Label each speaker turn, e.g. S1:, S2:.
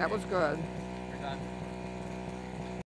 S1: That was good.